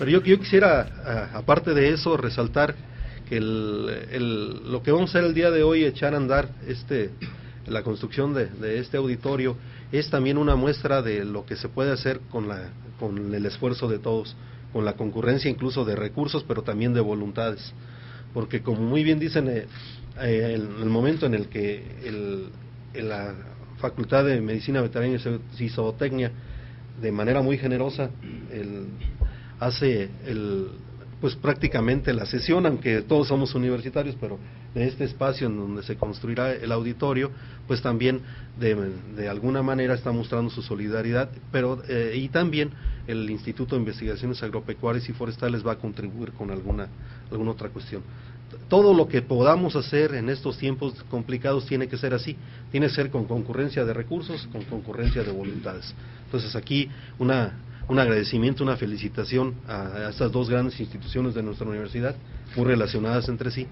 Pero yo, yo quisiera, aparte de eso, resaltar que el, lo que vamos a hacer el día de hoy, echar a andar este, la construcción de, este auditorio, es también una muestra de lo que se puede hacer con, la, con el esfuerzo de todos, con la concurrencia incluso de recursos, pero también de voluntades. Porque como muy bien dicen, eh, eh, el momento en el que el, la Facultad de Medicina Veterinaria y Zootecnia, de manera muy generosa, el, hace el, pues prácticamente la sesión, aunque todos somos universitarios, pero de este espacio en donde se construirá el auditorio, pues también de, de alguna manera está mostrando su solidaridad, pero eh, y también el Instituto de Investigaciones Agropecuarias y Forestales va a contribuir con alguna, alguna otra cuestión. Todo lo que podamos hacer en estos tiempos complicados tiene que ser así, tiene que ser con concurrencia de recursos, con concurrencia de voluntades. Entonces aquí una un agradecimiento, una felicitación a, estas dos grandes instituciones de nuestra universidad, muy relacionadas entre sí,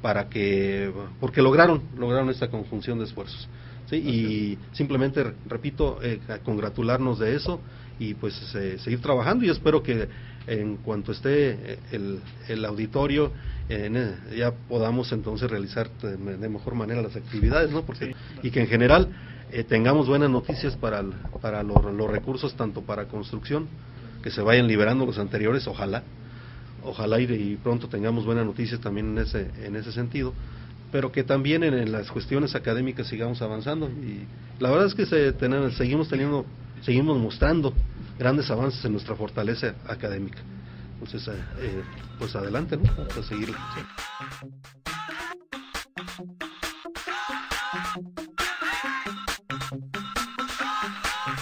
para que, porque lograron, lograron esta conjunción de esfuerzos. ¿sí? Y simplemente, repito, eh, congratularnos de eso y pues eh, seguir trabajando y espero que en cuanto esté eh, el, el auditorio ya podamos entonces realizar de, mejor manera las actividades, ¿no? Porque, y que en general eh, tengamos buenas noticias para, para los, recursos, tanto para construcción, que se vayan liberando los anteriores, ojalá, ojalá y, pronto tengamos buenas noticias también en ese, en ese sentido, pero que también en, las cuestiones académicas sigamos avanzando. Y la verdad es que se, seguimos teniendo, seguimos mostrando grandes avances en nuestra fortaleza académica pues, esa, eh, pues adelante, ¿no? Vamos a seguir.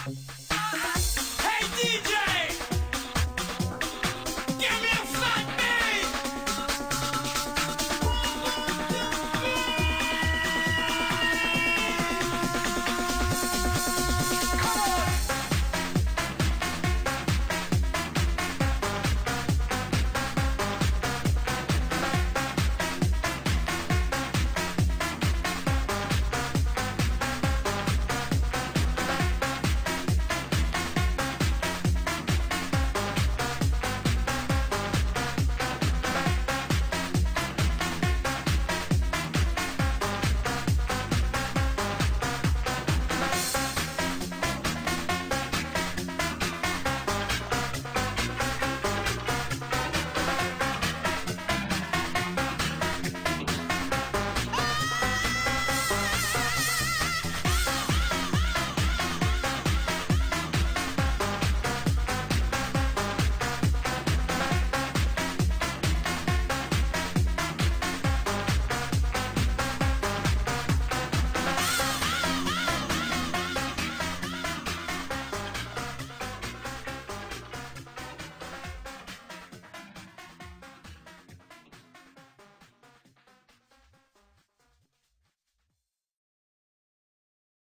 Sí.